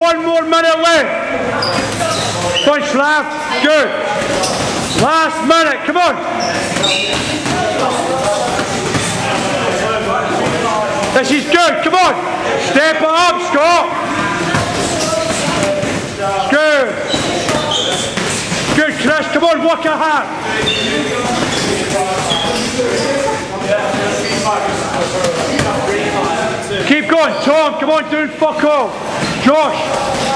One more minute left. Punch left. Good. Last minute. Come on. This is good. Come on. Step it up, Scott. Good. Good, Chris. Come on. Work it hard. Keep going. Tom, come on. dude, fuck off. Josh.